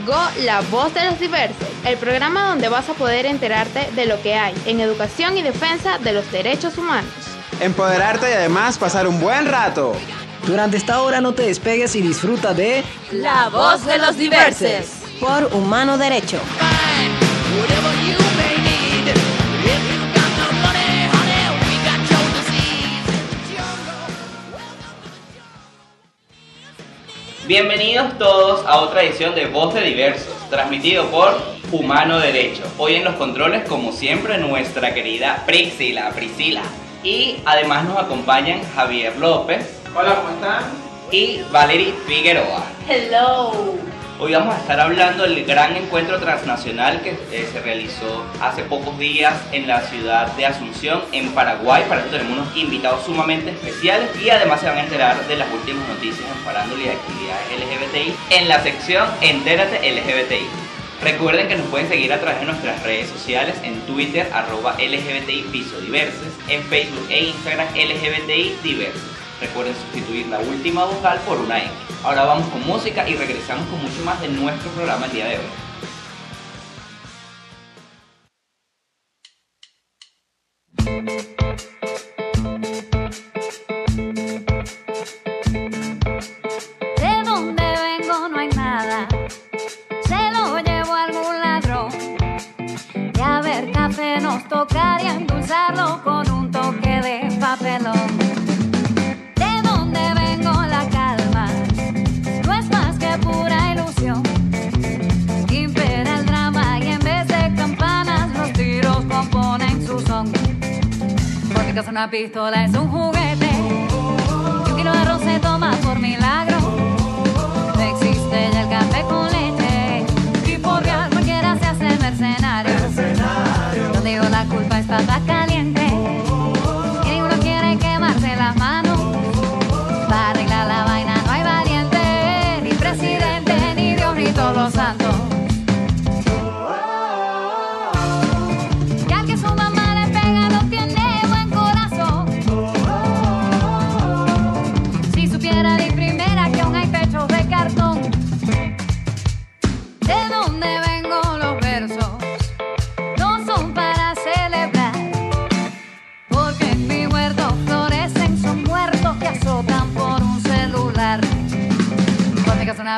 llegó La Voz de los Diversos, el programa donde vas a poder enterarte de lo que hay en educación y defensa de los derechos humanos. Empoderarte y además pasar un buen rato. Durante esta hora no te despegues y disfruta de La Voz de los Diversos por Humano Derecho. Bienvenidos todos a otra edición de Voz de Diversos, transmitido por Humano Derecho. Hoy en los controles, como siempre, nuestra querida Priscila, Priscila. Y además nos acompañan Javier López. Hola, ¿cómo están? Y Valerie Figueroa. Hello. Hoy vamos a estar hablando del gran encuentro transnacional que eh, se realizó hace pocos días en la ciudad de Asunción, en Paraguay. Para eso tenemos unos invitados sumamente especiales y además se van a enterar de las últimas noticias en farándula y actividades LGBTI en la sección Entérate LGBTI. Recuerden que nos pueden seguir a través de nuestras redes sociales en Twitter, arroba LGBTI Piso Diverses, en Facebook e Instagram LGBTI Diverses. Recuerden sustituir la última vocal por una X. Ahora vamos con música y regresamos con mucho más de nuestro programa el día de hoy. De donde vengo no una pistola es un juguete. Y un kilo de arroz se toma por milagro. No existe ya el café con leche. Y por real cualquiera se hace mercenario. No digo la culpa es papa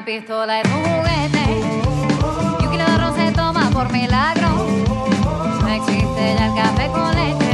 pistola es un juguete. Y un kilo de arroz se toma por milagro. No existe ya el café con leche.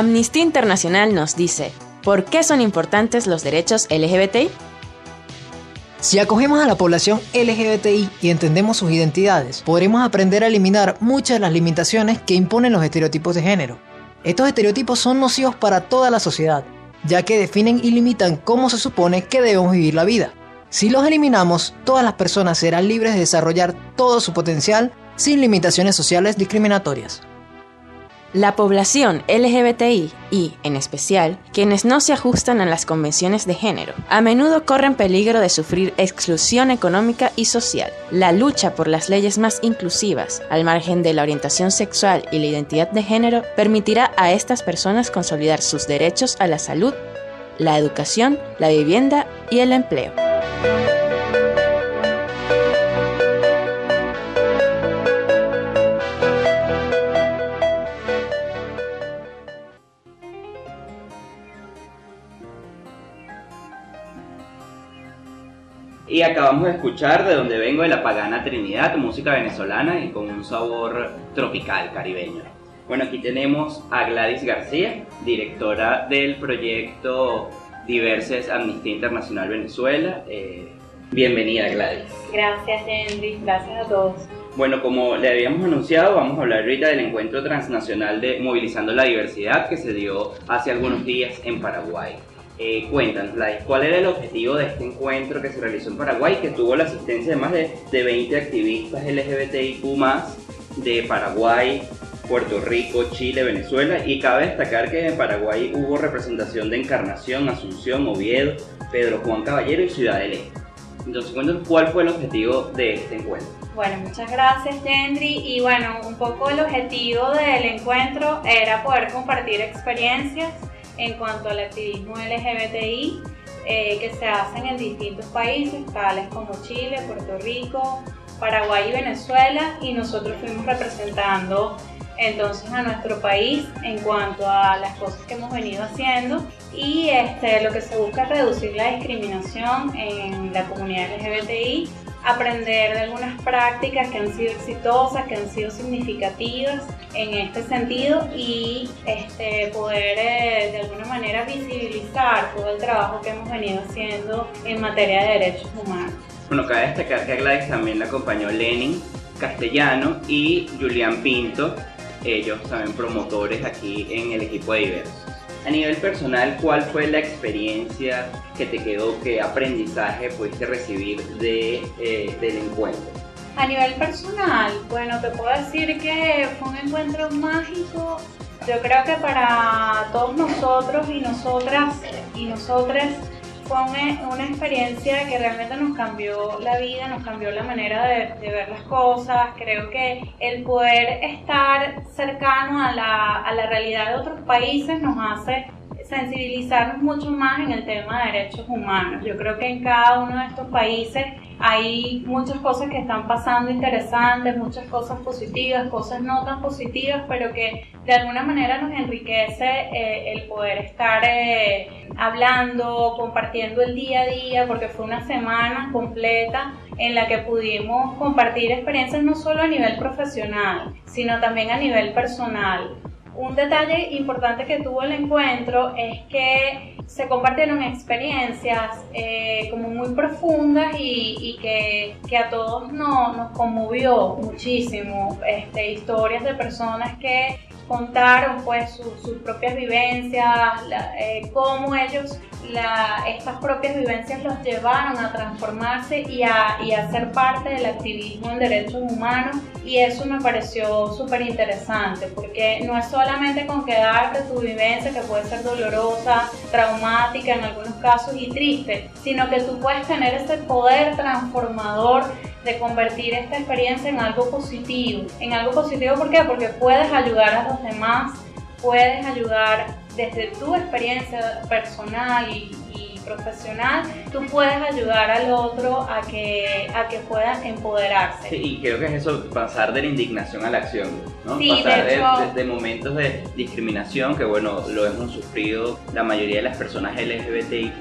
Amnistía Internacional nos dice, ¿por qué son importantes los derechos LGBTI? Si acogemos a la población LGBTI y entendemos sus identidades, podremos aprender a eliminar muchas de las limitaciones que imponen los estereotipos de género. Estos estereotipos son nocivos para toda la sociedad, ya que definen y limitan cómo se supone que debemos vivir la vida. Si los eliminamos, todas las personas serán libres de desarrollar todo su potencial sin limitaciones sociales discriminatorias. La población LGBTI y, en especial, quienes no se ajustan a las convenciones de género, a menudo corren peligro de sufrir exclusión económica y social. La lucha por las leyes más inclusivas, al margen de la orientación sexual y la identidad de género, permitirá a estas personas consolidar sus derechos a la salud, la educación, la vivienda y el empleo. Y acabamos de escuchar de donde vengo de la pagana Trinidad, música venezolana y con un sabor tropical caribeño. Bueno, aquí tenemos a Gladys García, directora del proyecto Diverses Amnistía Internacional Venezuela. Eh, bienvenida Gladys. Gracias Henry, gracias a todos. Bueno, como le habíamos anunciado, vamos a hablar ahorita del encuentro transnacional de Movilizando la Diversidad que se dio hace algunos días en Paraguay. Eh, cuéntanos, ¿cuál era el objetivo de este encuentro que se realizó en Paraguay, que tuvo la asistencia de más de, de 20 activistas LGBTIQ de Paraguay, Puerto Rico, Chile, Venezuela? Y cabe destacar que en Paraguay hubo representación de Encarnación, Asunción, Oviedo, Pedro Juan Caballero y Ciudad del Este. Entonces, cuéntanos cuál fue el objetivo de este encuentro. Bueno, muchas gracias Gendry y bueno, un poco el objetivo del encuentro era poder compartir experiencias en cuanto al activismo LGBTI eh, que se hacen en distintos países, tales como Chile, Puerto Rico, Paraguay y Venezuela, y nosotros fuimos representando entonces a nuestro país en cuanto a las cosas que hemos venido haciendo. Y este, lo que se busca es reducir la discriminación en la comunidad LGBTI aprender de algunas prácticas que han sido exitosas, que han sido significativas en este sentido y este, poder eh, de alguna manera visibilizar todo el trabajo que hemos venido haciendo en materia de derechos humanos. Bueno, cabe destacar que a Gladys también la acompañó Lenin Castellano y Julián Pinto, ellos también promotores aquí en el equipo de Diversos. A nivel personal, ¿cuál fue la experiencia que te quedó, qué aprendizaje pudiste recibir de, eh, del encuentro? A nivel personal, bueno, te puedo decir que fue un encuentro mágico. Yo creo que para todos nosotros y nosotras y nosotras fue una, experiencia que realmente nos cambió la vida, nos cambió la manera de, ver las cosas. Creo que el poder estar cercano a la, a la realidad de otros países nos hace sensibilizarnos mucho más en el tema de derechos humanos. Yo creo que en cada uno de estos países hay muchas cosas que están pasando interesantes, muchas cosas positivas, cosas no tan positivas, pero que de alguna manera nos enriquece eh, el poder estar eh, hablando, compartiendo el día a día, porque fue una semana completa en la que pudimos compartir experiencias no solo a nivel profesional, sino también a nivel personal. Un detalle importante que tuvo el encuentro es que se compartieron experiencias eh, como muy profundas y, que, que, a todos nos conmovió muchísimo. Este, historias de personas que contaron pues sus propias vivencias, eh, cómo ellos estas propias vivencias los llevaron a transformarse y a, y a ser parte del activismo en derechos humanos y eso me pareció súper interesante porque no es solamente con quedarte tu vivencia que puede ser dolorosa, traumática en algunos casos y triste, sino que tú puedes tener ese poder transformador de convertir esta experiencia en algo positivo. En algo positivo, ¿por qué? Porque puedes ayudar a los demás, puedes ayudar desde tu experiencia personal y, profesional, tú puedes ayudar al otro a que, a que pueda empoderarse. Sí, y creo que es eso, pasar de la indignación a la acción, ¿no? Sí, pasar de, hecho, de, momentos de discriminación, que bueno, lo hemos sufrido la mayoría de las personas LGBTIQ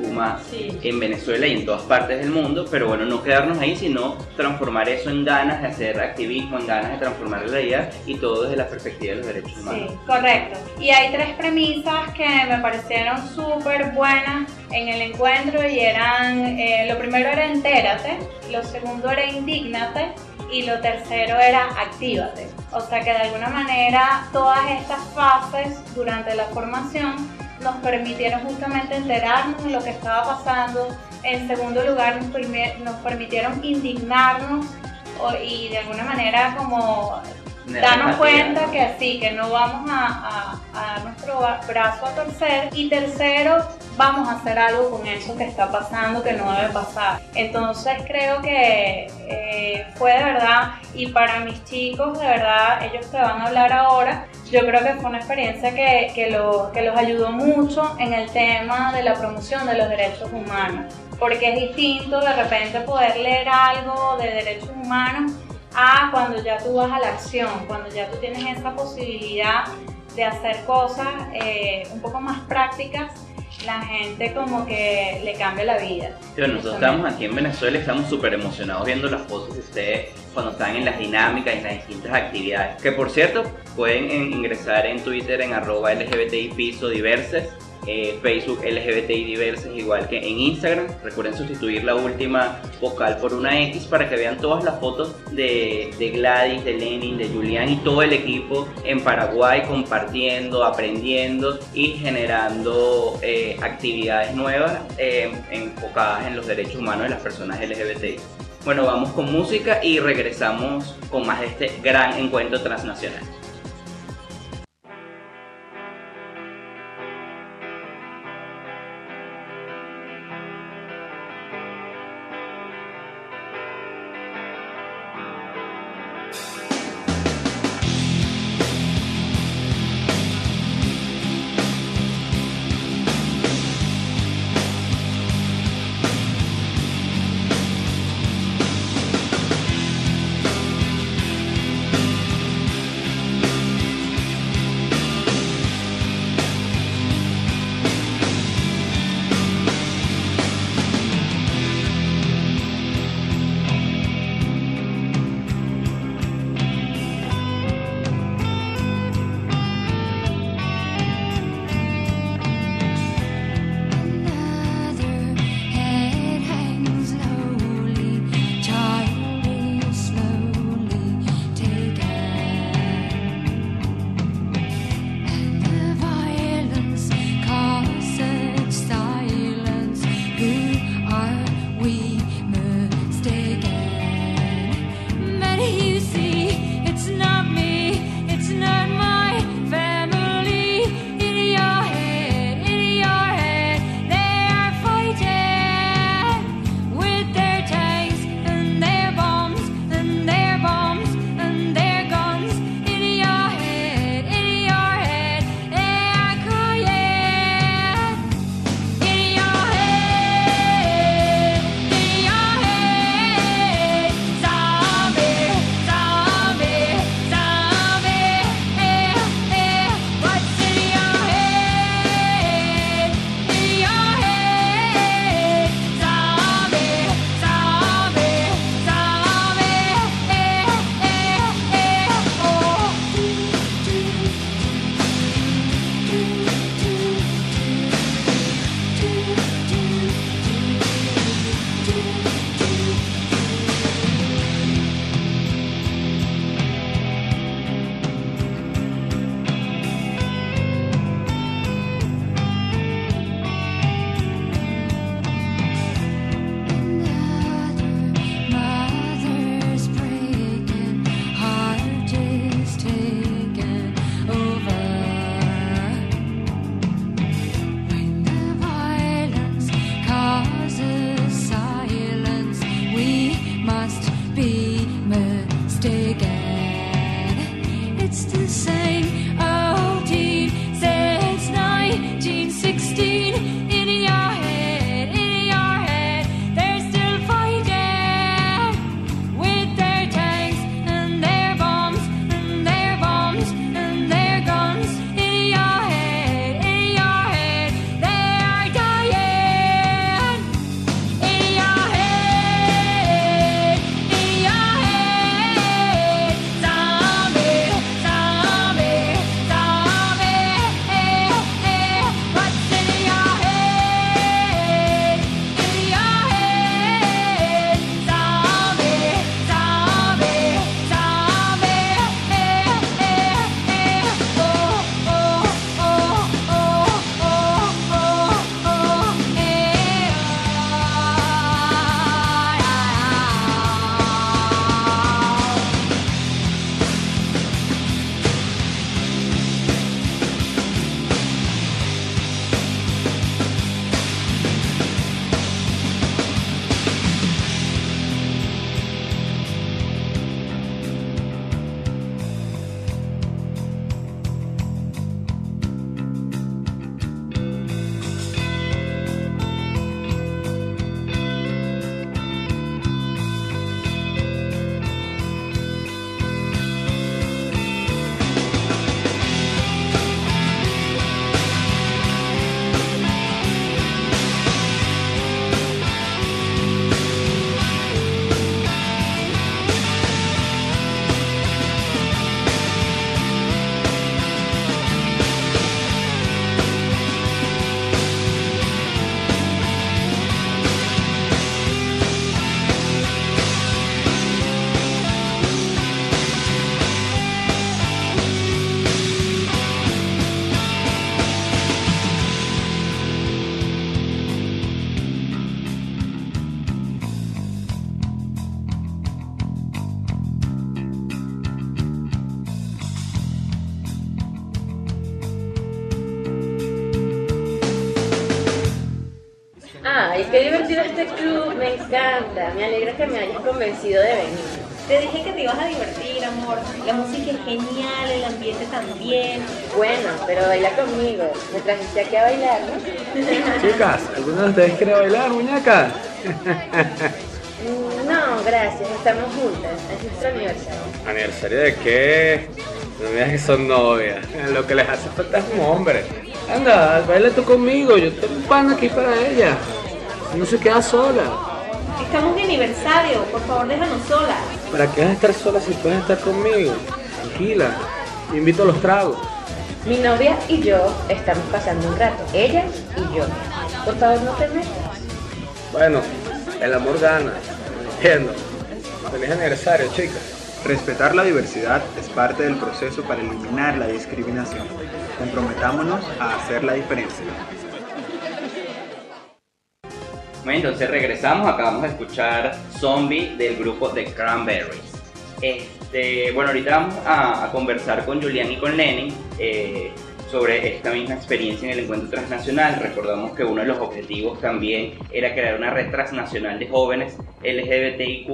en Venezuela y en todas partes del mundo, pero bueno, no quedarnos ahí, sino transformar eso en ganas de hacer activismo, en ganas de transformar la realidad y todo desde la perspectiva de los derechos humanos. Sí, correcto. Y hay tres premisas que me parecieron súper buenas en el encuentro y eran, eh, lo primero era entérate, lo segundo era indígnate y lo tercero era actívate. O sea que de alguna manera todas estas fases durante la formación nos permitieron justamente enterarnos de lo que estaba pasando. En segundo lugar, nos, nos permitieron indignarnos y de alguna manera como darnos cuenta que sí, que no vamos a, a, nuestro brazo a torcer. Y tercero, vamos a hacer algo con eso que está pasando, que no debe pasar. Entonces creo que eh, fue de verdad, y para mis chicos, de verdad, ellos que van a hablar ahora, yo creo que fue una experiencia que, que, lo, que los ayudó mucho en el tema de la promoción de los derechos humanos. Porque es distinto de repente poder leer algo de derechos humanos a cuando ya tú vas a la acción, cuando ya tú tienes esa posibilidad de hacer cosas eh, un poco más prácticas, la gente como que le cambia la vida. nosotros estamos aquí en Venezuela y estamos súper emocionados viendo las fotos de ustedes cuando están en las dinámicas y en las distintas actividades. Que por cierto, pueden ingresar en Twitter en arroba LGBTI piso diverses eh, Facebook LGBTI diversas, igual que en Instagram. Recuerden sustituir la última vocal por una X para que vean todas las fotos de, Gladys, de Lenin, de Julián y todo el equipo en Paraguay compartiendo, aprendiendo y generando eh, actividades nuevas eh, enfocadas en los derechos humanos de las personas LGBTI. Bueno, vamos con música y regresamos con más de este gran encuentro transnacional. Convencido de venir. Te dije que te ibas a divertir, amor. La música es genial, el ambiente también. Bueno, pero baila conmigo. Me trajiste aquí a bailar, ¿no? Chicas, ¿alguna de ustedes quiere bailar, muñeca? No, gracias, estamos juntas. Es nuestro aniversario. ¿Aniversario de qué? No me digas que son novias. Lo que les hace falta es un hombre. Anda, baila tú conmigo. Yo tengo un pan aquí para ella. No se queda sola. Estamos de aniversario, por favor déjanos sola. ¿Para qué vas a estar sola si puedes estar conmigo? Tranquila. Te invito a los tragos. Mi novia y yo estamos pasando un rato. Ella y yo. Por favor, no te metas. Bueno, el amor gana. Entiendo. Feliz aniversario, chicas. Respetar la diversidad es parte del proceso para eliminar la discriminación. Comprometámonos a hacer la diferencia. Bueno, entonces regresamos, acabamos de escuchar Zombie del grupo The Cranberries. Este, bueno, ahorita vamos a, a conversar con Julián y con Lenin eh, sobre esta misma experiencia en el encuentro transnacional. Recordamos que uno de los objetivos también era crear una red transnacional de jóvenes LGBTIQ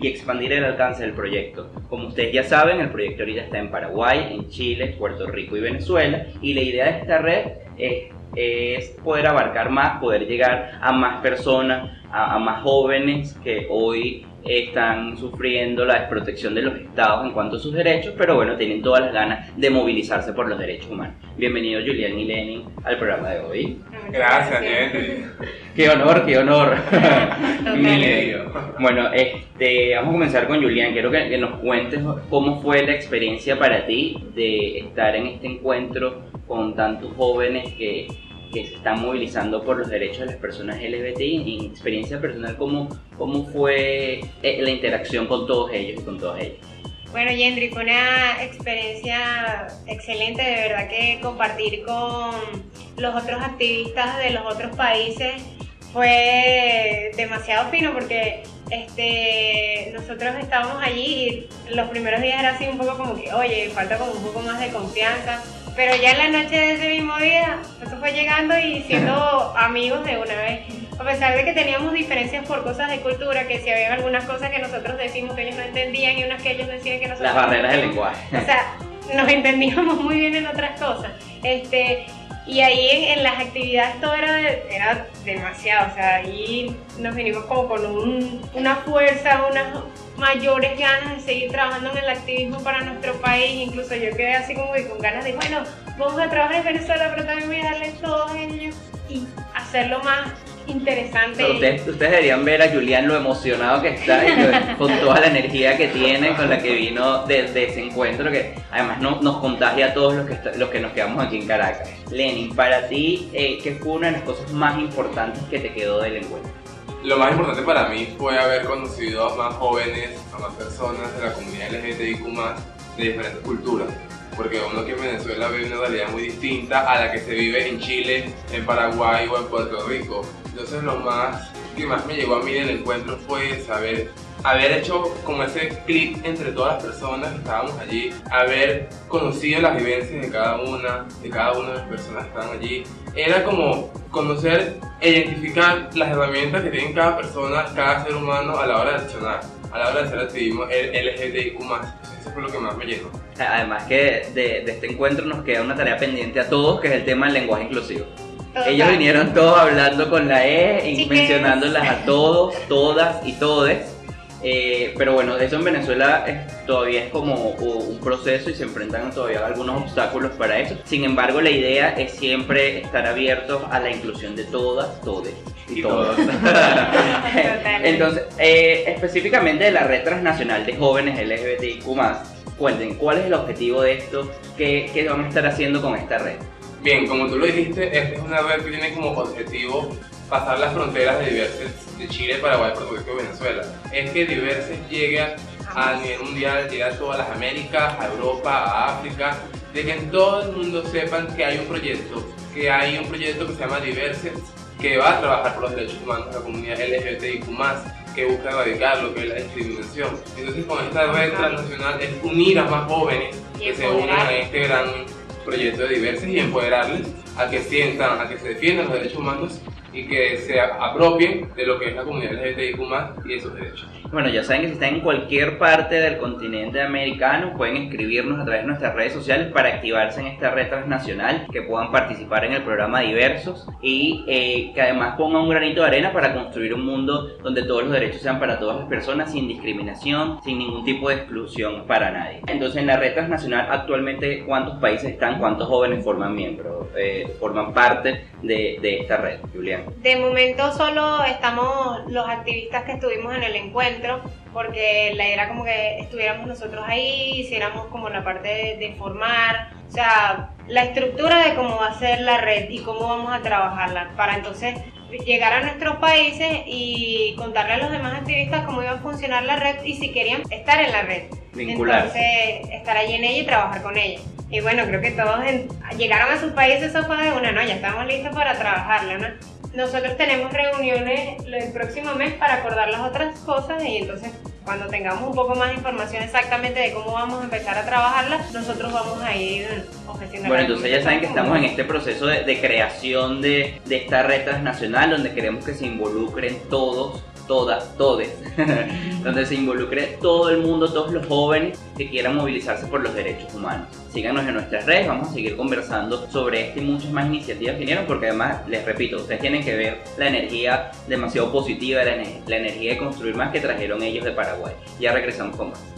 y expandir el alcance del proyecto. Como ustedes ya saben, el proyecto ahorita está en Paraguay, en Chile, Puerto Rico y Venezuela y la idea de esta red es es poder abarcar más, poder llegar a más personas, a, más jóvenes que hoy están sufriendo la desprotección de los estados en cuanto a sus derechos, pero bueno, tienen todas las ganas de movilizarse por los derechos humanos. Bienvenido Julián y Lenin al programa de hoy. Gracias, Henry. Qué honor, qué honor. Medio. Bueno, este, vamos a comenzar con Julián. Quiero que, que nos cuentes cómo fue la experiencia para ti de estar en este encuentro con tantos jóvenes que, que se están movilizando por los derechos de las personas LGBTI. En experiencia personal, ¿cómo, cómo fue eh, la interacción con todos ellos y con todas ellas? Bueno, Yendri, fue una experiencia excelente, de verdad que compartir con los otros activistas de los otros países fue demasiado fino porque este, nosotros estábamos allí y los primeros días era así un poco como que, oye, falta como un poco más de confianza, pero ya en la noche de ese mismo día, eso fue llegando y siendo amigos de una vez. A pesar de que teníamos diferencias por cosas de cultura, que si había algunas cosas que nosotros decimos que ellos no entendían y unas que ellos decían que nosotros... Las barreras del lenguaje. O sea, nos entendíamos muy bien en otras cosas. Este, y ahí en, las actividades todo era, era demasiado, o sea, ahí nos vinimos como con un, una fuerza, unas mayores ganas de seguir trabajando en el activismo para nuestro país, incluso yo quedé así como que con ganas de, bueno, vamos a trabajar en Venezuela, pero también voy a darle todo a ellos y hacerlo más interesante. Pero ustedes, ustedes deberían ver a Julián lo emocionado que está y con toda la energía que tiene, con la que vino de, de ese encuentro, que además no, nos contagia a todos los que, está, los que nos quedamos aquí en Caracas. Lenin, para ti, eh, ¿qué fue una de las cosas más importantes que te quedó del encuentro? Lo más importante para mí fue haber conocido a más jóvenes, a más personas de la comunidad LGBTIQ de diferentes culturas porque uno aquí en Venezuela ve una realidad muy distinta a la que se vive en Chile, en Paraguay o en Puerto Rico. Entonces lo más que más me llegó a mí del encuentro fue saber haber hecho como ese clic entre todas las personas que estábamos allí, haber conocido las vivencias de cada una, de cada una de las personas que estaban allí. Era como conocer e identificar las herramientas que tiene cada persona, cada ser humano a la hora de accionar, a la hora de hacer activismo LGBTIQ+. Eso fue lo que más me llenó. Además que de, de, este encuentro nos queda una tarea pendiente a todos, que es el tema del lenguaje inclusivo. Total. Ellos vinieron todos hablando con la E y mencionándolas a todos, todas y todes. Eh, pero bueno, eso en Venezuela es, todavía es como un proceso y se enfrentan todavía algunos obstáculos para eso. Sin embargo, la idea es siempre estar abiertos a la inclusión de todas, todes y, y todos. Entonces, eh, específicamente de la red transnacional de jóvenes LGBTIQ cuenten, ¿cuál es el objetivo de esto? ¿Qué, ¿Qué, van a estar haciendo con esta red? Bien, como tú lo dijiste, esta es una red que tiene como objetivo pasar las fronteras de Diverses de Chile, Paraguay, Puerto Rico y Venezuela. Es que Diverses llegue a nivel mundial, llegue a todas las Américas, a Europa, a África, de que en todo el mundo sepan que hay un proyecto, que hay un proyecto que se llama Diverses, que va a trabajar por los derechos humanos de la comunidad LGBTIQ+, que busca erradicar lo que es la discriminación. Entonces con esta red transnacional es unir a más jóvenes que se unan a este gran proyecto de diversos y empoderarles a que sientan, a que se defiendan los derechos humanos y que se apropien de lo que es la comunidad LGBTIQ y de sus derechos. Bueno, ya saben que si están en cualquier parte del continente americano, pueden escribirnos a través de nuestras redes sociales para activarse en esta red transnacional, que puedan participar en el programa Diversos y eh, que además pongan un granito de arena para construir un mundo donde todos los derechos sean para todas las personas, sin discriminación, sin ningún tipo de exclusión para nadie. Entonces, en la red transnacional, actualmente, ¿cuántos países están? ¿Cuántos jóvenes forman miembros? Eh, forman parte de, de esta red, Julián. De momento solo estamos los activistas que estuvimos en el encuentro, porque la idea era como que estuviéramos nosotros ahí, hiciéramos como la parte de, de formar, o sea, la estructura de cómo va a ser la red y cómo vamos a trabajarla, para entonces llegar a nuestros países y contarle a los demás activistas cómo iba a funcionar la red y si querían estar en la red. Vincularse. Entonces, estar allí en ella y trabajar con ella. Y bueno, creo que todos en- llegaron a sus países, eso fue de una, ¿no? Ya estamos listos para trabajarla, ¿no? Nosotros tenemos reuniones el próximo mes para acordar las otras cosas y entonces cuando tengamos un poco más de información exactamente de cómo vamos a empezar a trabajarla, nosotros vamos a ir ofreciendo Bueno, entonces ya saben que estamos en este proceso de, de creación de, de esta red transnacional donde queremos que se involucren todos, todas, todes, donde se involucre todo el mundo, todos los jóvenes que quieran movilizarse por los derechos humanos. Síganos en nuestras redes, vamos a seguir conversando sobre este y muchas más iniciativas que vinieron porque además, les repito, ustedes tienen que ver la energía demasiado positiva, la, la energía de construir más que trajeron ellos de Paraguay. Ya regresamos con más.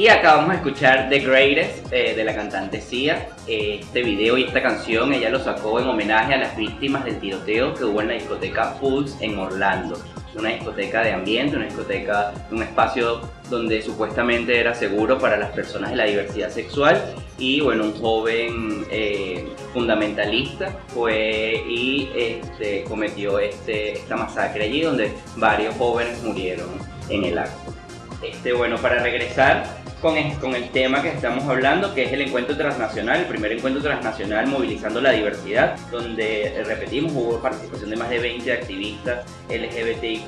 Y acá vamos a escuchar The Greatest eh, de la cantante Sia. Eh, este video y esta canción ella lo sacó en homenaje a las víctimas del tiroteo que hubo en la discoteca Pulse en Orlando. Una discoteca de ambiente, una discoteca, un espacio donde supuestamente era seguro para las personas de la diversidad sexual. Y bueno, un joven eh, fundamentalista fue y este, cometió este, esta masacre allí donde varios jóvenes murieron en el acto. Este, bueno, para regresar con el, tema que estamos hablando, que es el encuentro transnacional, el primer encuentro transnacional movilizando la diversidad, donde, eh, repetimos, hubo participación de más de 20 activistas LGBTIQ+,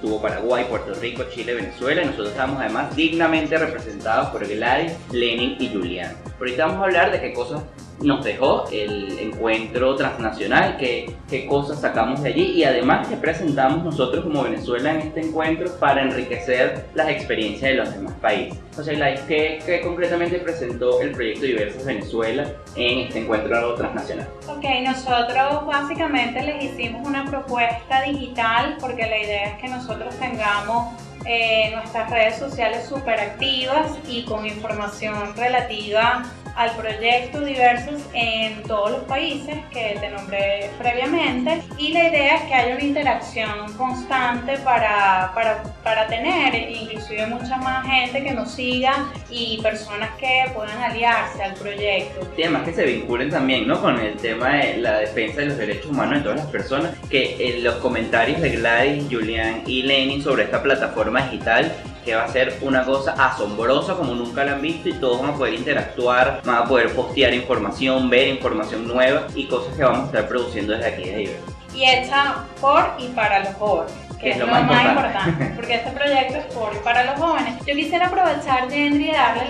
tuvo Paraguay, Puerto Rico, Chile, Venezuela, y nosotros estamos además dignamente representados por Gladys, Lenin y Julián. Ahorita vamos a hablar de qué cosas nos dejó el encuentro transnacional, qué, qué cosas sacamos de allí y además qué presentamos nosotros como Venezuela en este encuentro para enriquecer las experiencias de los demás países. O sea, ¿qué, qué concretamente presentó el proyecto Diversos Venezuela en este encuentro transnacional? Ok, nosotros básicamente les hicimos una propuesta digital porque la idea es que nosotros tengamos eh, nuestras redes sociales súper activas y con información relativa al proyecto Diversos en todos los países que te nombré previamente y la idea es que haya una interacción constante para, para, para tener inclusive mucha más gente que nos siga y personas que puedan aliarse al proyecto. Y además que se vinculen también ¿no? con el tema de la defensa de los derechos humanos de todas las personas, que en los comentarios de Gladys, Julián y Lenin sobre esta plataforma digital que va a ser una cosa asombrosa como nunca la han visto y todos van a poder interactuar, van a poder postear información, ver información nueva y cosas que vamos a estar produciendo desde aquí de Iber. Y hecha por y para los jóvenes que es, lo, más, importante. porque este proyecto es por y para los jóvenes. Yo quisiera aprovechar, Gendry, y darle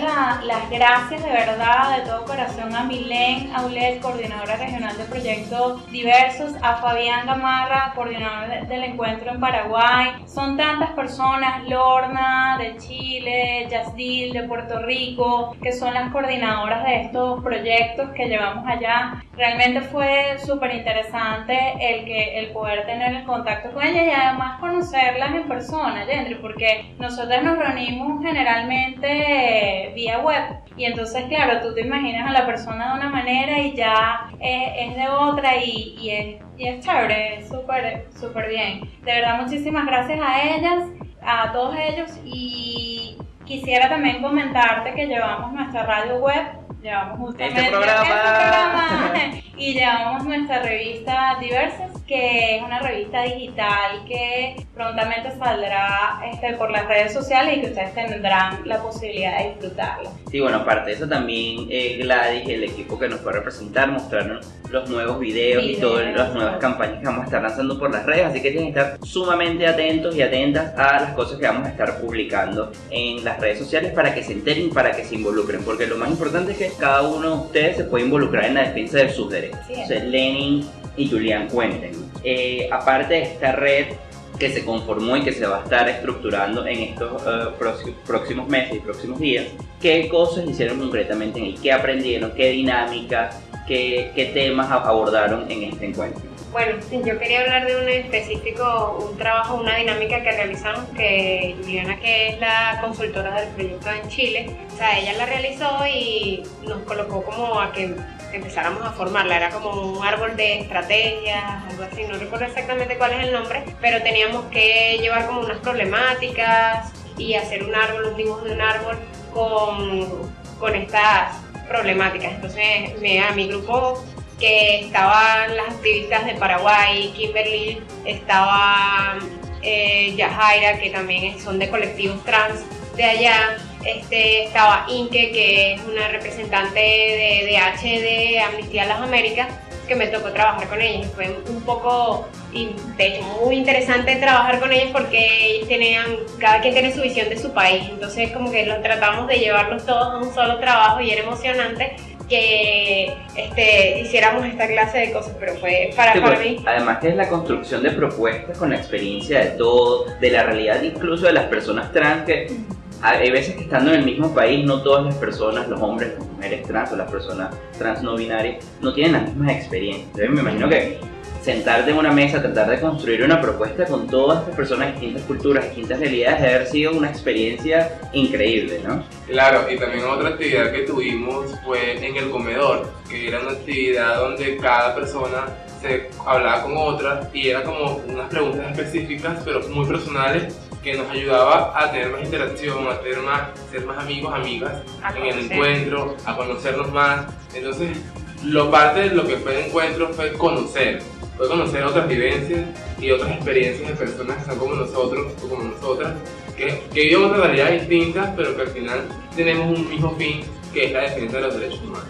las gracias de verdad, de todo corazón, a Milén Aulet, coordinadora regional de proyectos diversos, a Fabián Gamarra, coordinador del encuentro en Paraguay. Son tantas personas, Lorna de Chile, Yasdil de Puerto Rico, que son las coordinadoras de estos proyectos que llevamos allá. Realmente fue súper interesante el, que, el poder tener el contacto con ella y además conocerlas en persona, Gendry, porque nosotros nos reunimos generalmente vía web. Y entonces, claro, tú te imaginas a la persona de una manera y ya es, de otra y, y, es, y es chévere, es súper, súper bien. De verdad, muchísimas gracias a ellas, a todos ellos y quisiera también comentarte que llevamos nuestra radio web llevamos justamente este programa. Este programa y llevamos nuestra revista Diversas, que es una revista digital que prontamente saldrá este, por las redes sociales y que ustedes tendrán la posibilidad de disfrutarla. Sí, bueno, aparte de eso también eh, Gladys, el equipo que nos fue a representar, mostrarnos los nuevos videos, y todas las nuevas campañas que vamos a estar lanzando por las redes, así que tienen que estar sumamente atentos y atentas a las cosas que vamos a estar publicando en las redes sociales para que se enteren, para que se involucren, porque lo más importante es que cada uno de ustedes se puede involucrar en la defensa de sus derechos. Lenin y Julián cuenten. Eh, aparte de esta red que se conformó y que se va a estar estructurando en estos eh, próximos meses y próximos días, ¿qué cosas hicieron concretamente en él? ¿Qué aprendieron? ¿Qué dinámica? ¿Qué, qué temas abordaron en este encuentro? Bueno, yo quería hablar de un específico, un trabajo, una dinámica que realizamos, que Juliana, que es la consultora del proyecto en Chile, o sea, ella la realizó y nos colocó como a que empezáramos a formarla. Era como un árbol de estrategias, algo así, no recuerdo exactamente cuál es el nombre, pero teníamos que llevar como unas problemáticas y hacer un árbol, un dibujo de un árbol con, con estas problemáticas. Entonces, me, a mi grupo que estaban las activistas de Paraguay, Kimberly, estaba eh, Yajaira, que también son de colectivos trans de allá, este, estaba Inke, que es una representante de de Amnistía de las Américas, que me tocó trabajar con ellos. Fue un poco, de hecho, muy interesante trabajar con ellos porque ellos tenían, cada quien tiene su visión de su país. Entonces, como que los tratamos de llevarlos todos a un solo trabajo y era emocionante que este, hiciéramos esta clase de cosas, pero fue para, para pues, mí. Además que es la construcción de propuestas con la experiencia de todo, de la realidad incluso de las personas trans que hay veces que estando en el mismo país no todas las personas, los hombres, las mujeres trans o las personas trans no binarias no tienen las mismas experiencias. Entonces me imagino que sentarte en una mesa, tratar de construir una propuesta con todas estas personas, distintas culturas, distintas realidades, debe haber sido una experiencia increíble, ¿no? Claro, y también otra actividad que tuvimos fue en el comedor, que era una actividad donde cada persona se hablaba con otra y era como unas preguntas específicas, pero muy personales, que nos ayudaba a tener más interacción, a tener más, ser más amigos, amigas en el encuentro, a conocernos más. Entonces, lo parte de lo que fue el encuentro fue conocer, fue conocer otras vivencias y otras experiencias de personas que son como nosotros o como nosotras, que, que vivimos de realidades distintas, pero que al final tenemos un mismo fin, que es la defensa de los derechos humanos.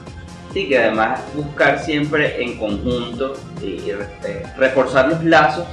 Sí, que además buscar siempre en conjunto y, y re- reforzar los lazos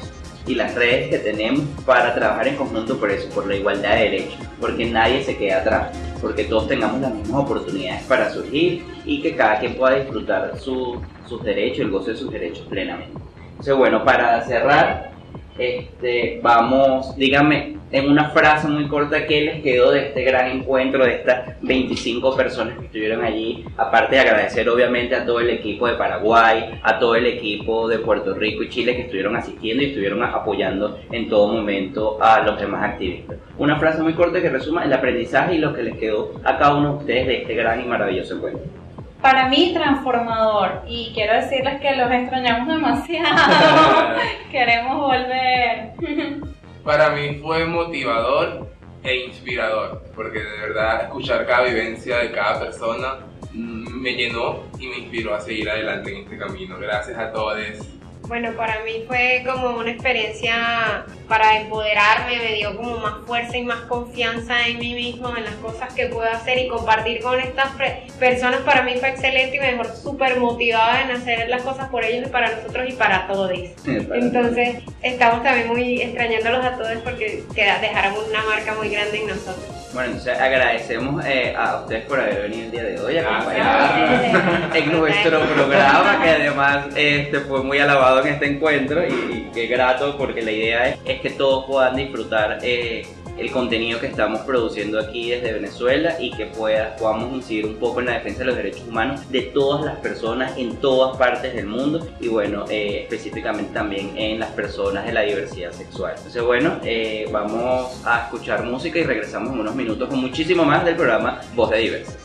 y las redes que tenemos para trabajar en conjunto por eso, por la igualdad de derechos, porque nadie se quede atrás, porque todos tengamos las mismas oportunidades para surgir y que cada quien pueda disfrutar su- sus derechos, el goce de sus derechos plenamente. Entonces, bueno, para cerrar, este, vamos, díganme en una frase muy corta qué les quedó de este gran encuentro de estas 25 personas que estuvieron allí, aparte de agradecer obviamente a todo el equipo de Paraguay, a todo el equipo de Puerto Rico y Chile que estuvieron asistiendo y estuvieron apoyando en todo momento a los demás activistas. Una frase muy corta que resuma el aprendizaje y lo que les quedó a cada uno de ustedes de este gran y maravilloso encuentro. Para mí, transformador. Y quiero decirles que los extrañamos demasiado. Queremos volver. Para mí fue motivador e inspirador, porque de verdad escuchar cada vivencia de cada persona mm, me llenó y me inspiró a seguir adelante en este camino. Gracias a todos. Bueno, para mí fue como una experiencia para empoderarme, me dio como más fuerza y más confianza en mí mismo, en las cosas que puedo hacer y compartir con estas personas para mí fue excelente y me dejó súper motivada en hacer las cosas por ellos y para nosotros y para todos. Entonces estamos también muy extrañándolos a todos porque dejaron una marca muy grande en nosotros. Bueno, entonces agradecemos eh, a ustedes por haber venido el día de hoy, acompañarnos en nuestro programa, que además este, fue muy alabado en este encuentro y, y qué grato porque la idea es, que todos puedan disfrutar eh, el contenido que estamos produciendo aquí desde Venezuela y que pueda, podamos incidir un poco en la defensa de los derechos humanos de todas las personas en todas partes del mundo y bueno, eh, específicamente también en las personas de la diversidad sexual. Entonces bueno, eh, vamos a escuchar música y regresamos en unos minutos con muchísimo más del programa Voz de Diversas.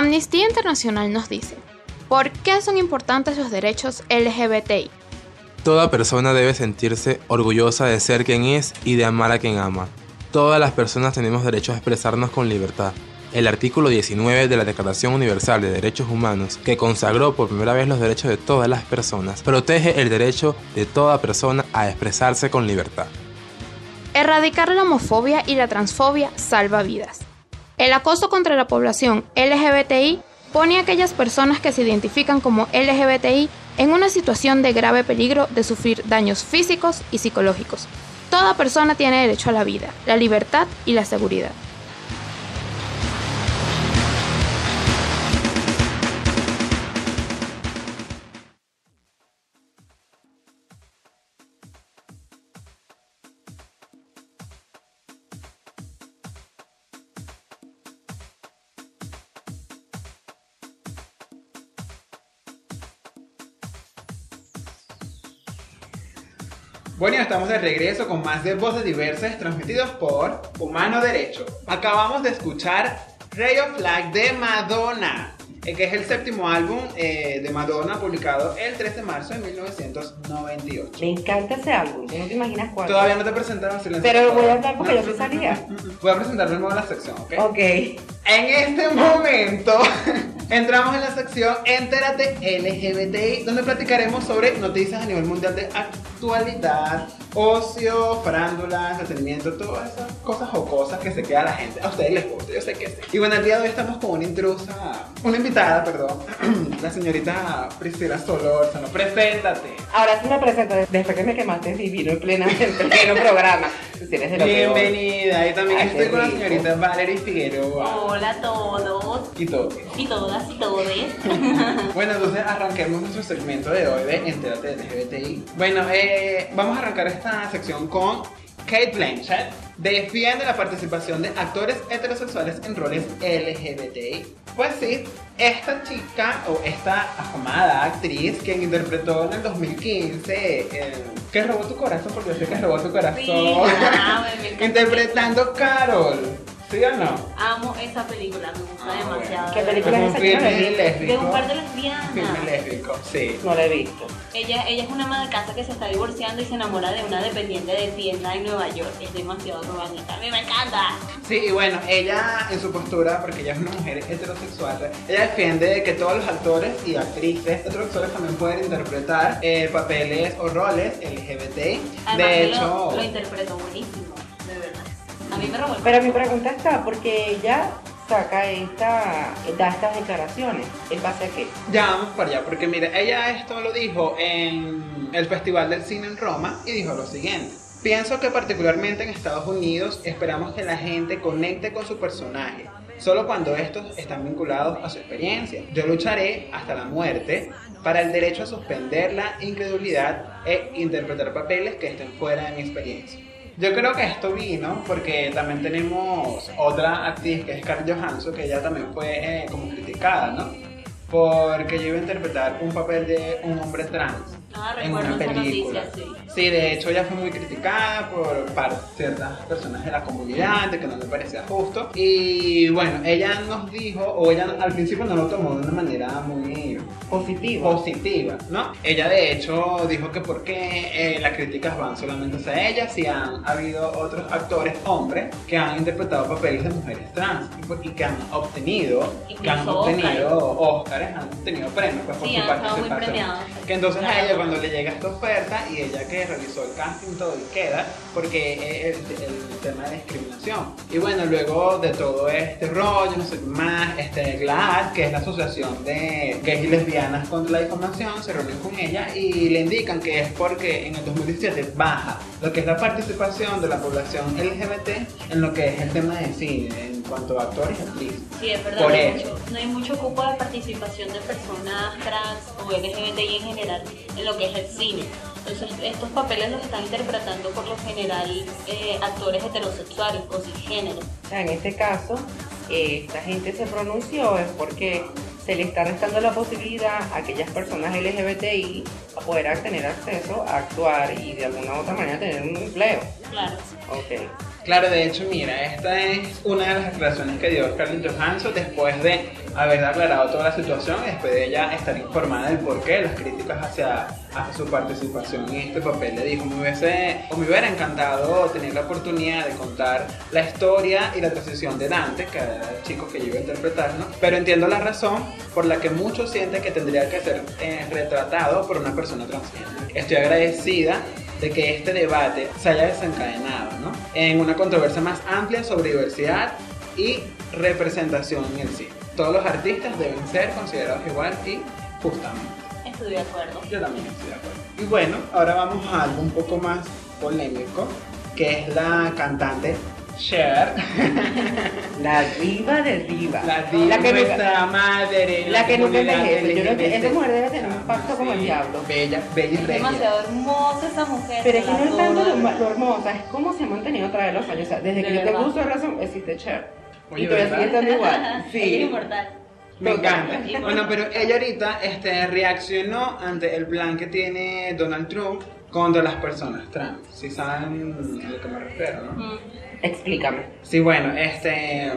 Amnistía Internacional nos dice, ¿por qué son importantes los derechos LGBTI? Toda persona debe sentirse orgullosa de ser quien es y de amar a quien ama. Todas las personas tenemos derecho a expresarnos con libertad. El artículo 19 de la Declaración Universal de Derechos Humanos, que consagró por primera vez los derechos de todas las personas, protege el derecho de toda persona a expresarse con libertad. Erradicar la homofobia y la transfobia salva vidas. El acoso contra la población LGBTI pone a aquellas personas que se identifican como LGBTI en una situación de grave peligro de sufrir daños físicos y psicológicos. Toda persona tiene derecho a la vida, la libertad y la seguridad. Estamos de regreso con más de Voces Diversas transmitidos por Humano Derecho. Acabamos de escuchar Ray of Flag de Madonna, eh, que es el séptimo álbum eh, de Madonna publicado el 3 de marzo de 1998. Me encanta ese álbum, no te imaginas cuánto. Todavía no te presentaron Silencio. Pero voy a hablar porque yo sí salía. Voy a presentar de nuevo la sección, ¿ok? Ok. En este momento entramos en la sección Entérate LGBTI, donde platicaremos sobre noticias a nivel mundial de actualidad, ocio, farándula, entretenimiento, todas esas cosas o cosas que se queda la gente. A ustedes les gusta, yo sé que sí. Y bueno, el día de hoy estamos con una intrusa, una invitada, perdón, la señorita Priscila Solórzano. Preséntate. Ahora sí me presento, después que me quemaste divino en, plena, en pleno programa. Tienes de. Bienvenida. Y también Ay, estoy con la señorita Valerie Figueroa. Hola a todos Y todo. y todas y todes. Bueno, entonces arranquemos nuestro segmento de hoy de Entérate LGBTI. Bueno, eh, vamos a arrancar esta sección con Kate Blanchett. Defiende la participación de actores heterosexuales en roles LGBTI. Pues sí, esta chica o esta afamada actriz quien interpretó en el 2015 eh, que robó tu corazón, porque yo sé que robó tu corazón. Sí, ah. Interpretando Carol. ¿Sí o no? Amo esa película, me gusta Ah, demasiado. ¿Qué película Es es un esa que la filme lésbico. De un par de lesbianas. Filme lésbico, sí. No la he visto. Ella, ella es una ama de casa que se está divorciando y se enamora de una dependiente de tienda en Nueva York. Es demasiado romántica. A mí me encanta. Sí, y bueno, ella en su postura, porque ella es una mujer heterosexual, ella defiende que todos los actores y actrices heterosexuales también pueden interpretar eh, papeles o roles LGBT. Además de hecho, lo, lo interpretó buenísimo, de verdad. A mí me robó el Pero mi pregunta está, porque ella saca esta, da estas declaraciones. ¿En base a qué? ya vamos para allá, porque mira, ella esto lo dijo en el Festival del Cine en Roma y dijo lo siguiente. Pienso que particularmente en Estados Unidos esperamos que la gente conecte con su personaje, solo cuando estos están vinculados a su experiencia. Yo lucharé hasta la muerte para el derecho a suspender la incredulidad e interpretar papeles que estén fuera de mi experiencia. Yo creo que esto vino porque también tenemos otra actriz que es Scarlett Johansson, que ella también fue eh, como criticada, ¿no? Porque ella iba a interpretar un papel de un hombre trans Ah, en una película. noticia, sí. Sí, de hecho ella fue muy criticada por ciertas personas de la comunidad, de que no le parecía justo. Y bueno, ella nos dijo, o ella al principio no lo tomó de una manera muy Positiva. positiva, ¿no? Ella de hecho dijo que por qué eh, las críticas van solamente hacia ella, si han habido otros actores hombres que han interpretado papeles de mujeres trans y, que han obtenido, que han obtenido Óscares, han tenido premios pues, por Sí, su han estado muy participación. premiados. Que entonces a ella cuando le llega esta oferta y ella que realizó el casting todo y queda porque es el, el tema de discriminación. Y bueno, luego de todo este rollo, no sé más, este GLAAD, que es la asociación de gays y lesbianas contra la difamación, se reunió con ella y le indican que es porque en el 2017 baja lo que es la participación de la población LGBT en lo que es el tema de cine, cuanto a actores y actrices. Sí, es verdad. Por no, hay mucho, no hay mucho cupo de participación de personas trans o LGBTI en general en lo que es el cine. Entonces, estos papeles los están interpretando por lo general eh, actores heterosexuales o cisgénero. O sea, en este caso, eh, esta gente se pronunció es porque se le está restando la posibilidad a aquellas personas LGBTI a poder tener acceso a actuar y de alguna u otra manera tener un empleo. Claro. Ok. Claro, de hecho, mira, esta es una de las declaraciones que dio Scarlett Johansson después de haber aclarado toda la situación después de ella estar informada del porqué, las críticas hacia, su participación en este papel. Le dijo, me hubiese, o me hubiera encantado tener la oportunidad de contar la historia y la transición de Dante, que era el chico que yo a interpretar, ¿no? Pero entiendo la razón por la que muchos sienten que tendría que ser eh, retratado por una persona transgénero. Estoy agradecida de que este debate se haya desencadenado ¿no? en una controversia más amplia sobre diversidad y representación en el cine. Todos los artistas deben ser considerados igual y justamente. Estoy de acuerdo. Yo también estoy de acuerdo. Y bueno, ahora vamos a algo un poco más polémico, que es la cantante Cher. La diva de diva. La diva, La que nunca- nuestra madre. La que nunca envejece. Yo creo que esa mujer debe tener un pacto como el diablo. Bella, bella y Es regia. demasiado hermosa esa mujer. Pero es que no es tanto lo, lo hermosa, es cómo se ha mantenido a través de los años. O sea, desde De que yo uso de razón, existe Cher. Oye, y sigue estando igual. Ella es Sí. inmortal. Me encanta. Bueno, pero ella ahorita este, reaccionó ante el plan que tiene Donald Trump contra las personas trans. Si saben a lo que me refiero, ¿no? Mm. Explícame. Sí, bueno, este.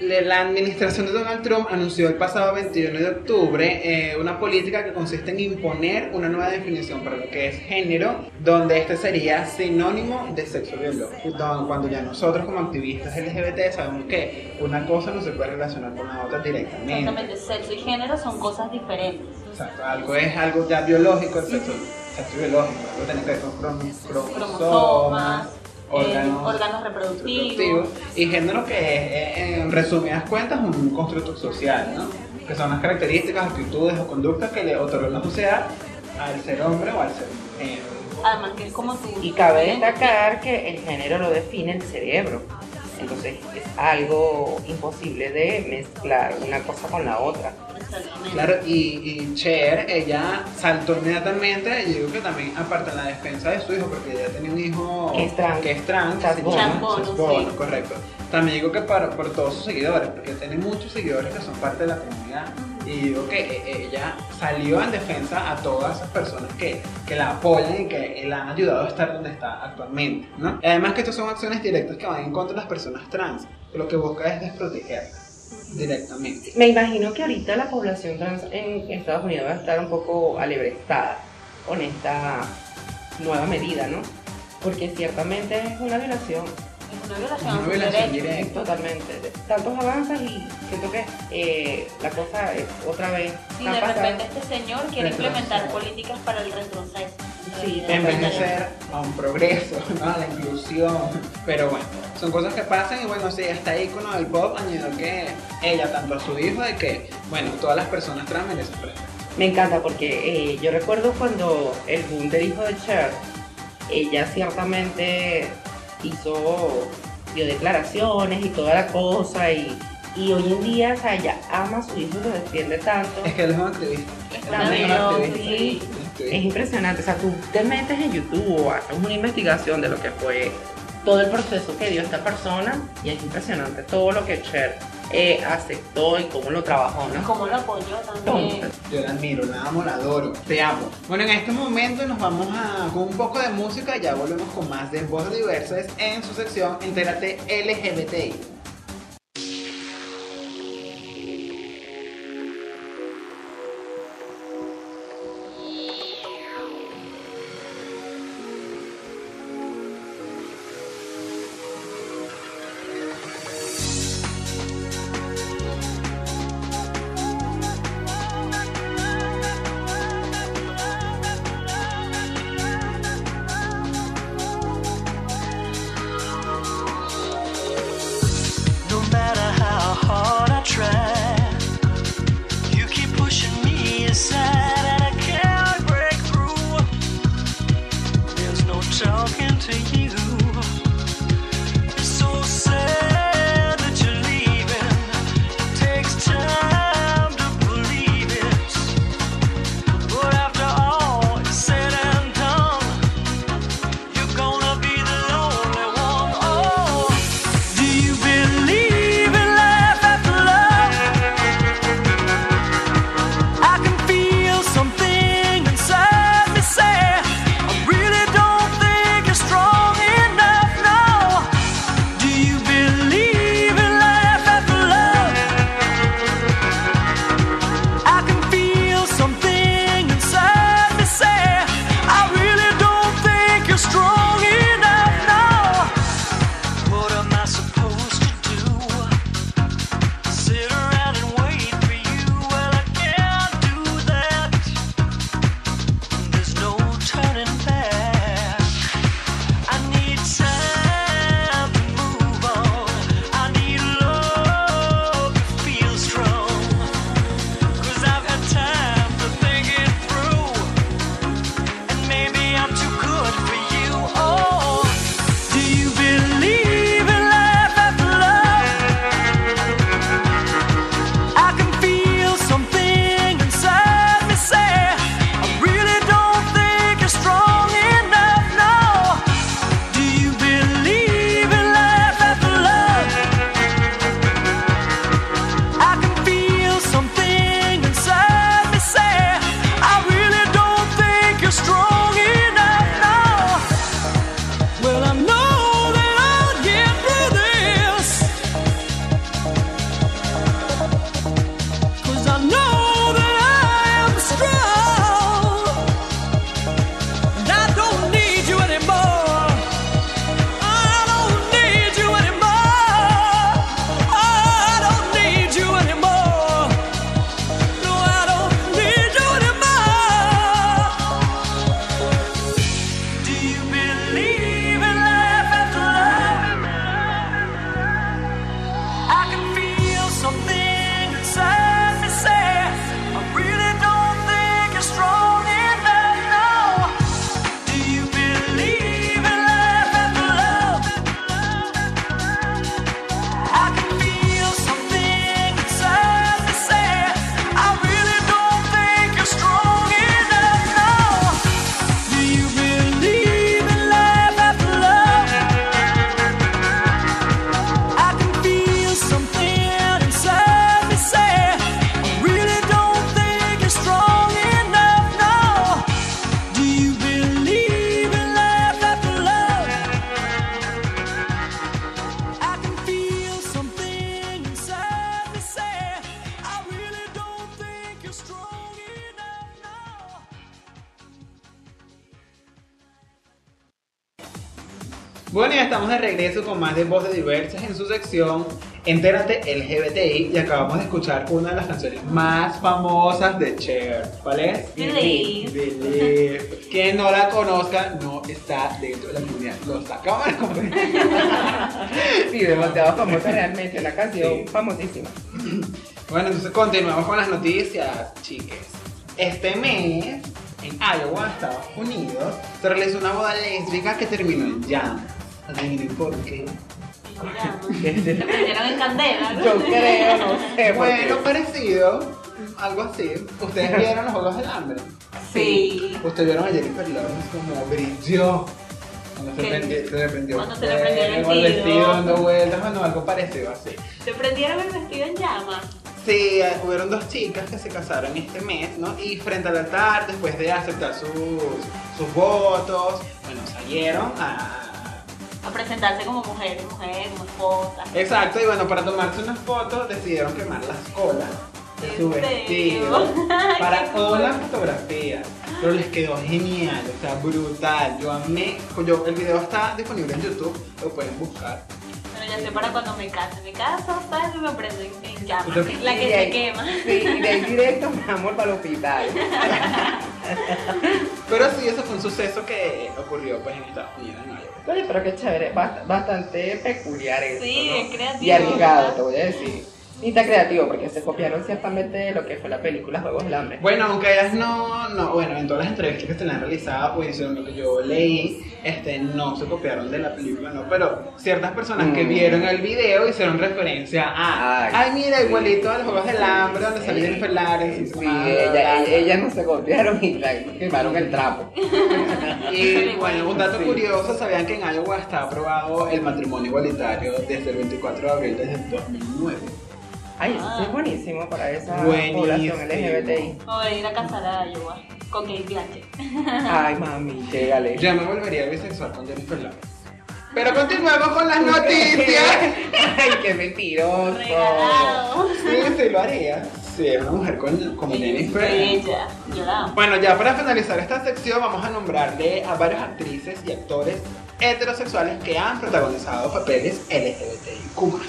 le- La administración de Donald Trump anunció el pasado 21 de octubre eh, una política que consiste en imponer una nueva definición para lo que es género, donde este sería sinónimo de sexo biológico. Don- Cuando ya nosotros como activistas LGBT sabemos que una cosa no se puede relacionar con la otra directamente. Exactamente, sexo y género son cosas diferentes. Exacto, algo es algo ya biológico, el sexo, sexo biológico, algo tiene que ver con crom- cromosomas, Cromosomas, eh, órganos, órganos reproductivos. reproductivos, y género que es, eh, en resumidas cuentas, un constructo social, ¿no? Que son las características, actitudes o conductas que le otorga la sociedad al ser hombre o al ser mujer. Además que es como tú. Y cabe destacar que el género lo define el cerebro. Entonces es algo imposible de mezclar una cosa con la otra. Claro, y, y Cher, ella saltó inmediatamente, y digo que también, aparte en la defensa de su hijo, porque ella tenía un hijo Que es trans. que es trans, Chas Bono. llama Chas Bono, Chas Bono, sí. correcto. También digo que para, por todos sus seguidores, porque tiene muchos seguidores que son parte de la comunidad, y digo que eh, ella salió en defensa a todas esas personas que, que la apoyan y que la han ayudado a estar donde está actualmente, ¿no? Además que estas son acciones directas que van en contra de las personas trans, lo que busca es desprotegerlas directamente. Me imagino que ahorita la población trans en Estados Unidos va a estar un poco alebrestada con esta nueva medida, ¿no? Porque ciertamente es una violación. Es una violación a Una sus violación derechos. directa. Totalmente. Tantos avances y siento que eh, la cosa otra vez. A de repente este señor quiere Retroceso. implementar políticas para el retroceso. Sí, en vez de ser a un progreso, ¿no? a la inclusión. Pero bueno, son cosas que pasan y bueno, sí, este ícono del pop añadió que ella, tanto a su hijo, de que, bueno, todas las personas trans merecen. Me encanta porque eh, yo recuerdo cuando el boom del hijo de Cher, ella ciertamente hizo, dio declaraciones y toda la cosa y, y hoy en día, o sea, ella ama a su hijo y lo defiende tanto. Es que él es un activista. Activista. sí. Es impresionante, o sea, tú te metes en YouTube o haces una investigación de lo que fue todo el proceso que dio esta persona y es impresionante todo lo que Cher eh, aceptó y cómo lo trabajó, ¿no? Como lo apoyó también. Yo la admiro, la amo, la adoro, te amo. Bueno, en este momento nos vamos a, con un poco de música ya volvemos con más de Voces Diversas en su sección Entérate LGBTI. Más de Voces Diversas en su sección Entérate LGBTI y acabamos de escuchar una de las canciones más famosas de Cher. ¿Cuál es? Believe. Believe. Quien no la conozca no está dentro de la comunidad. Lo sacamos de la comunidad. Sí, demasiado famosa realmente, una canción famosísima. Bueno, entonces continuamos con las noticias, chiques. Este mes, en Iowa, Estados Unidos, se realizó una boda lésbica que terminó en llamas. Adivinen por qué. Se prendieron en candela, ¿no? Yo creo, no sé. Bueno, parecido, algo así. ¿Ustedes vieron los Juegos del Hambre? Sí. ¿Ustedes vieron a Jennifer Lawrence como brilló? Cuando se, prendió, se le prendió Cuando se le prendió el vestido. dando vueltas, bueno, algo parecido así. Se prendieron el vestido en llamas. Sí, eh, hubieron dos chicas que se casaron este mes, ¿no? Y frente al altar, después de aceptar sus, sus votos, bueno, salieron a... A presentarse como mujer, mujer, como esposa. Exacto, y bueno, para tomarse unas fotos decidieron quemar las colas de su ¿En vestido para Qué cool. una fotografía. Pero les quedó genial, o sea, brutal. Yo amé, pues yo, el video está disponible en YouTube, lo pueden buscar. Pero ya sé para cuando me case. Me caso, ¿sabes? Me prendo en, llamas. La que se quema. Sí, y de ahí directo, mi amor, para el hospital. Pero sí, eso fue un suceso que ocurrió pues en Estados Unidos, en. Oye, pero qué chévere, bast- bastante peculiar eso. Sí, ¿no? es creativo. Y arriesgado, te voy a decir. Y está creativo, porque se copiaron ciertamente de lo que fue la película Juegos del Hambre. Bueno, aunque ellas no, no, bueno, en todas las entrevistas que se le han realizado, o hicieron lo que yo leí, este, no se copiaron de la película, no, pero ciertas personas que Mm. vieron el video hicieron referencia a, Ay, ay, mira, igualito a los Juegos del Hambre, donde salió Jennifer Lawrence. Sí, ella, ella- ellas no se copiaron y la, quemaron el trapo. Y bueno, un dato curioso, ¿sabían que en Iowa está aprobado el matrimonio igualitario desde el 24 de abril desde el 2009? Ay, eso es buenísimo para esa Buenísimo. población LGBTI. O de ir a casar a Iowa con Kate Blanchett. Ay, mami, llégale. Yo me volvería bisexual con Jennifer Lawrence. Pero continuemos con las noticias. Ay, qué mentiroso. Regalado. Sí, sí, lo haría. Sí, es una mujer con, como Jennifer. Ella. Yo la amo. Bueno, ya para finalizar esta sección vamos a nombrarle a varias actrices y actores heterosexuales que han protagonizado papeles LGBTIQ+.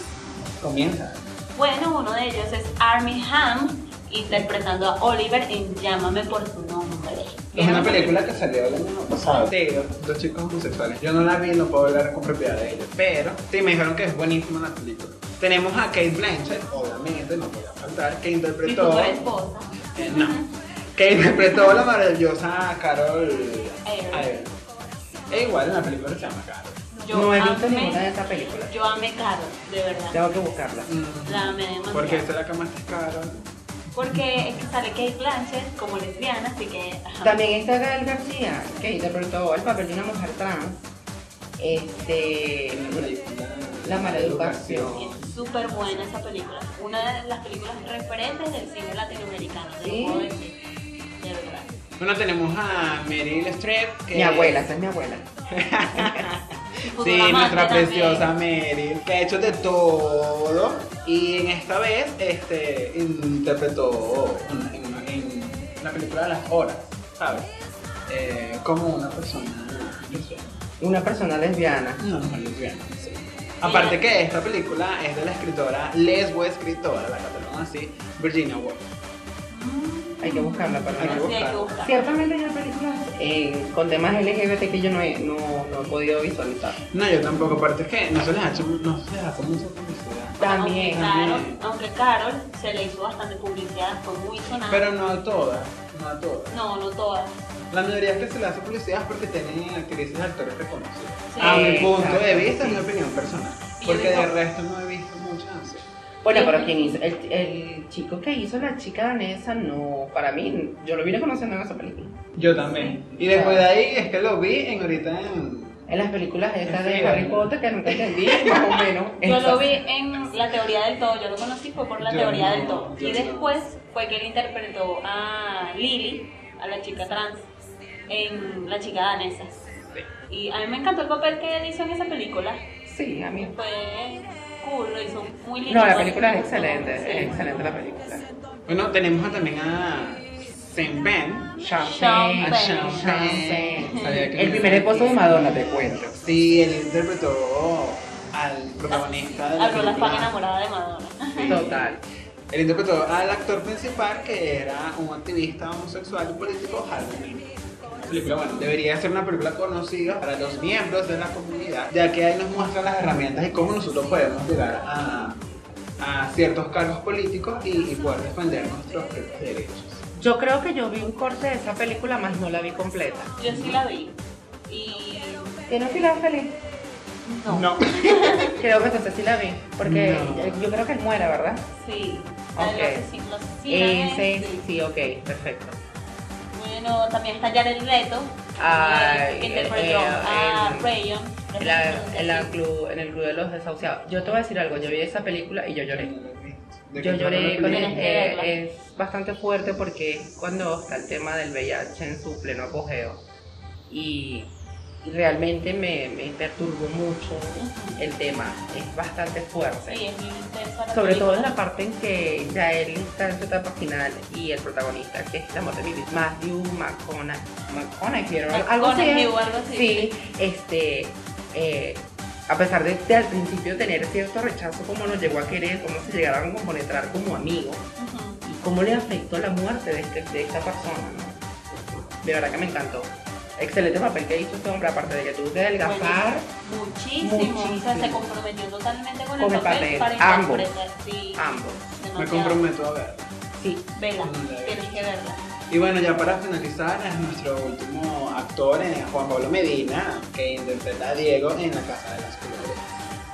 Comienza. Bueno, uno de ellos es Armie Ham interpretando a Oliver en Llámame por su nombre. Es una película que salió el año pasado. Sí, dos, dos chicos homosexuales. Yo no la vi, no puedo hablar con propiedad de ella. Pero sí, me dijeron que es buenísima la película. Tenemos a Kate Blanchett, obviamente, no podía faltar, que Y tu interpretó. esposa. Eh, no. Que interpretó a la maravillosa Carol Ayer. Ayer. E igual en la película se llama Carol. Yo no he visto amé- ninguna de esas películas. Yo amé Carol, de verdad. Tengo que buscarla. La amé demasiado. ¿Por qué será que amaste Carol? Porque es que sale Kate Blanchett como lesbiana, así que. ajá. También está Gael García, que interpretó el papel de una mujer trans. Este. La mala educación. Es súper buena esa película. Una de las películas referentes del cine latinoamericano, te Sí. lo puedo decir. De verdad. Bueno, tenemos a Meryl Streep. Que... Mi abuela, esa es mi abuela. Sí, nuestra también. preciosa Meryl, que ha hecho de todo. Y en esta vez este, interpretó en, en- en la película de las horas, ¿sabes? Eh, como una persona lesbiana. Una persona lesbiana. Una mujer lesbiana, sí. Aparte que esta película es de la escritora, lesbo escritora, la catalogan así, Virginia Woolf. Hay que buscarla para Sí, hay que buscarla. buscar. Ciertamente hay películas eh, con temas LGBT que yo no he, no, no he podido visualizar. No, yo tampoco, aparte es que no se les ha hecho, no se les hace mucha publicidad. También. Aunque Carol, también. aunque Carol se le hizo bastante publicidad, fue muy sonada. Pero no a todas, no a todas. No, no todas. La mayoría que se le hace publicidad es porque tienen actrices y actores reconocidos. Sí. a mi punto de vista, es mi opinión personal. Porque de resto no he visto. Bueno, pero quien hizo, el, el chico que hizo la chica danesa, no, para mí, yo lo vine conociendo en esa película. Yo también. Y después de ahí es que lo vi en ahorita en. En las películas estas de Sí. Harry Potter que nunca entendí, más o menos. Yo Esas. lo vi en La Teoría del Todo, yo lo conocí fue por La Yo Teoría no, del Todo. Y no. después fue que él interpretó a Lily, a la chica trans, en La chica danesa. Y a mí me encantó el papel que él hizo en esa película. Sí, a mí. Fue cool, lo hizo muy lindo. No, la película es excelente, Sí. es excelente la película. Bueno, tenemos también a Saint Ben, Champagne. Champagne. El me primer esposo de Madonna, te cuento. Sí, él interpretó al protagonista de la A Rola fan película. enamorada de Madonna. Total. Él interpretó al actor principal que era un activista homosexual y político, Harvey película, bueno, debería ser una película conocida para los miembros de la comunidad, ya que ahí nos muestra las herramientas y cómo nosotros podemos llegar a, a ciertos cargos políticos y, y poder defender nuestros propios derechos. Yo creo que yo vi un corte de esa película, más no la vi completa. Yo sí la vi. Y. ¿Tiene un final feliz? No. Creo que entonces sí la vi. Porque No. yo creo que él muere, ¿verdad? Sí. Ok. Lo asesinan, lo asesinan, Ese, sí. sí, sí, ok, perfecto. Bueno, también está Jared Leto. Ay, eh, que interpretó a el- Rayon. En, la- en la club, en el club de los desahuciados. Yo te voy a decir algo, yo vi esa película y yo lloré. ¿De Yo lloré con el, eh, es bastante fuerte porque es cuando está el tema del VIH en su pleno apogeo y, y realmente me, me perturbó mucho el tema, es bastante fuerte. Sí, es muy intensa Sobre todo en la parte en que ya él está en su etapa final y el protagonista, que es la muerte de Matthew McConaughey, McConaughey, algo así. Sí, este, eh, a pesar de, de al principio tener cierto rechazo, cómo nos llegó a querer, cómo se llegaron a compenetrar como amigos y cómo le afectó la muerte de, este- de esta persona, ¿no? De verdad que me encantó. Excelente papel que hizo este hombre, aparte de que tuvo que adelgazar. Muchísimo. O sea, se comprometió totalmente con, Con el el papel, papel. para Ambos. Sí, Ambos. Me comprometo a ver. Sí, he tienes que verla. Y bueno, ya para finalizar, es nuestro último actor, eh, Juan Pablo Medina, que interpreta a Diego en La Casa de las Flores.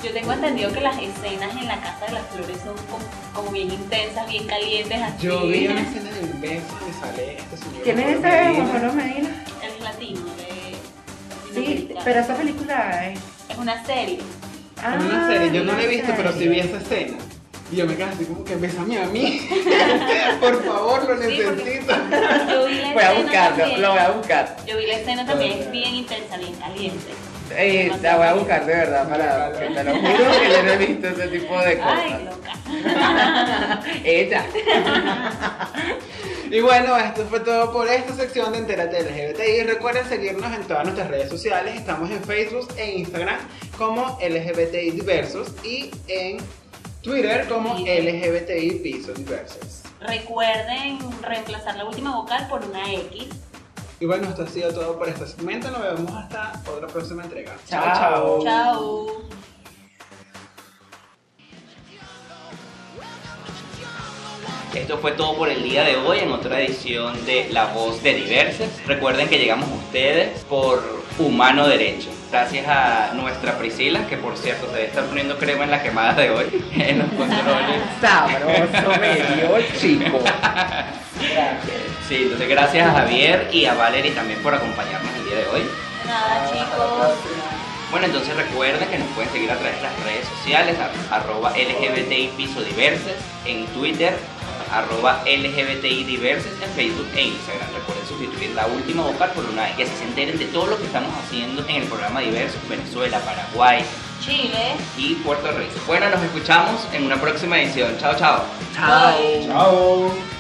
Yo tengo entendido que las escenas en la Casa de las Flores son como, como bien intensas, bien calientes. Así. Yo vi una escena de un beso donde sale este señor. ¿Quién es ese. Juan Pablo Medina? Es pero esa película es. Es una serie. Ah, En una serie, yo no la he visto, pero sí vi esa escena. Y yo me quedé así como que bésame a mí. Por favor, lo Sí, necesito. Yo vi la Voy a buscarlo, también. lo voy a buscar. Yo vi la escena también, es bien intensa, bien caliente. Eh, la voy a buscar de verdad para. Te lo juro que yo no he visto ese tipo de cosas. Ay, loca. Ella. Y bueno, esto fue todo por esta sección de Entérate LGBTI. Recuerden seguirnos en todas nuestras redes sociales. Estamos en Facebook e Instagram como LGBTI Diversos y en Twitter como LGBTI Piso Diversos. Recuerden reemplazar la última vocal por una X. Y bueno, esto ha sido todo por este segmento. Nos vemos hasta otra próxima entrega. Chao. Chao. Esto fue todo por el día de hoy en otra edición de La Voz de Diverses. Recuerden que llegamos a ustedes por Humano Derecho. Gracias a nuestra Priscila, que por cierto se debe estar poniendo crema en la quemada de hoy, en los controles. Sabroso, medio chico. Sí, entonces gracias a Javier y a Valerie también por acompañarnos el día de hoy. Nada, chicos. Bueno, entonces recuerden que nos pueden seguir a través de las redes sociales, a- arroba LGBTI Piso Diverses, en Twitter, arroba LGBTI Diverses, en Facebook e Instagram. Recuerden sustituir la última vocal por una E, que así se enteren de todo lo que estamos haciendo en el programa Diversos, Venezuela, Paraguay Chile. y Puerto Rico. Bueno, nos escuchamos en una próxima edición. Chao, chao. Chao. Chao.